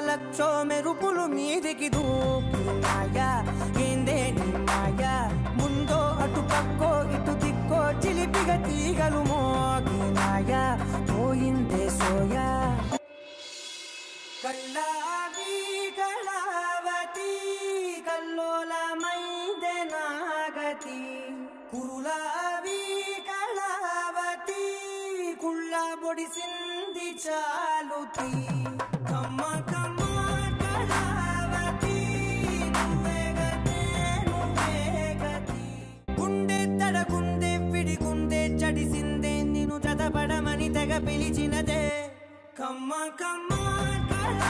లక్షో మెరుపులు మీదికి దూకినాయా? ఏందే నీ మాయా ముందో అటు పక్కో ఇటు దిక్కో చిలిపిగ తీగలు మోగినాయా? పోయిందే సోయా. కల్లావి కళావతి కల్లోలమైందే నాగతి. కురులావి కళావతి కుళ్ళ బొడిసింది చాలుతి. పిలిచినదే కమ్మ కమ్మ కళ